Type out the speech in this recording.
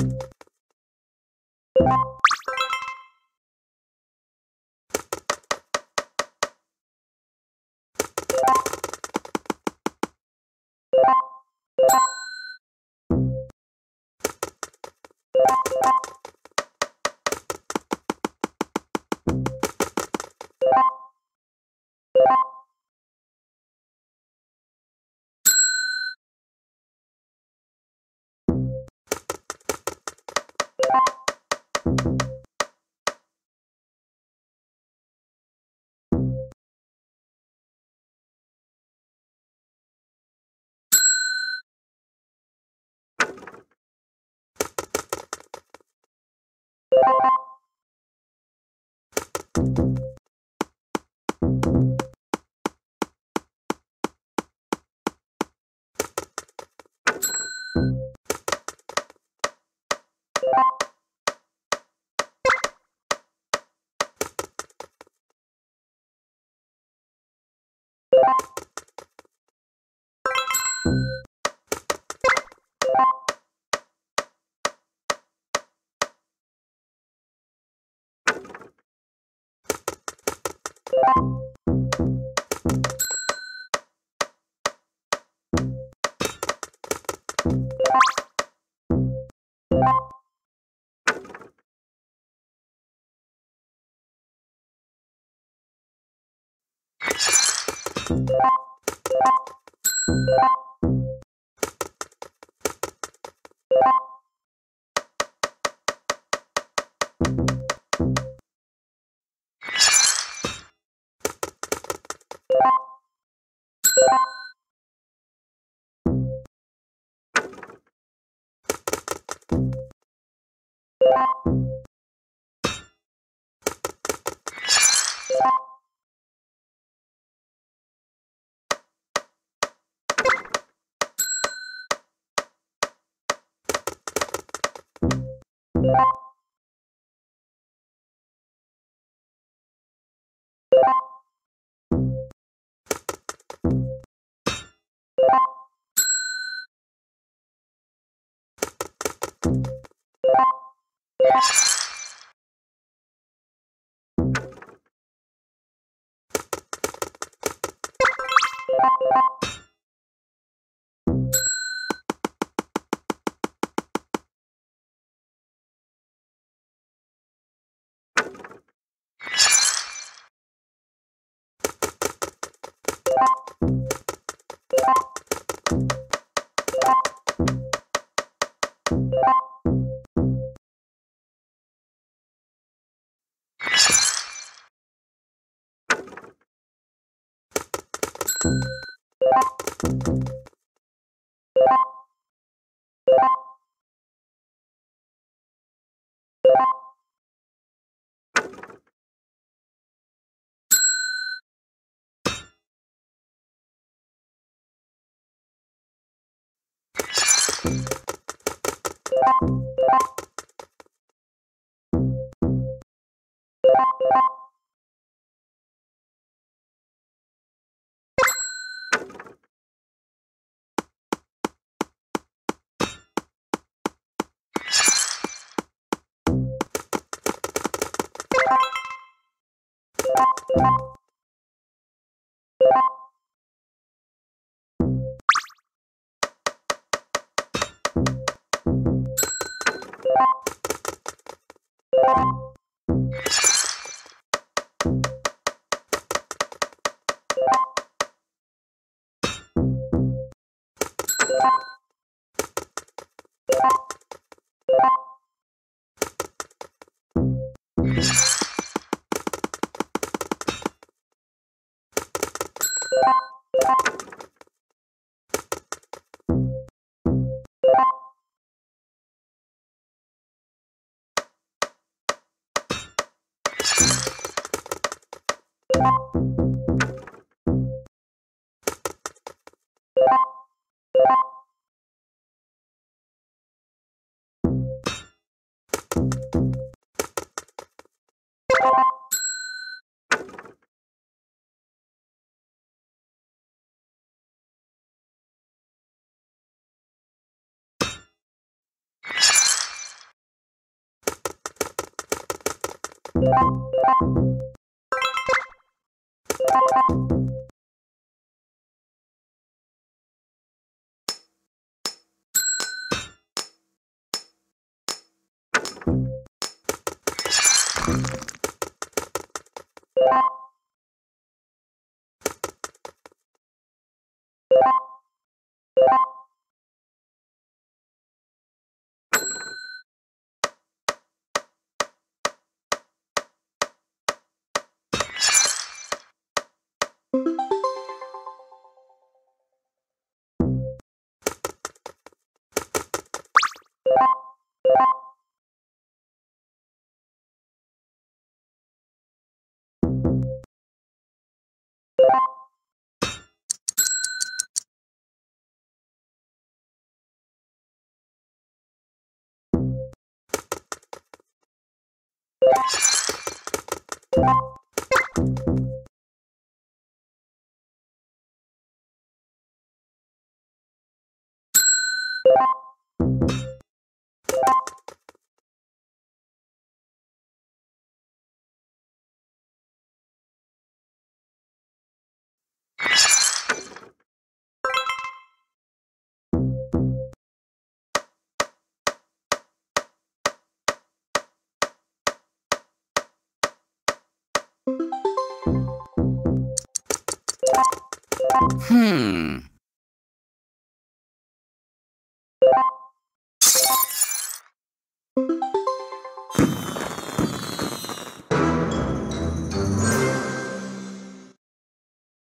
you you you you you you Thank you. Hmm.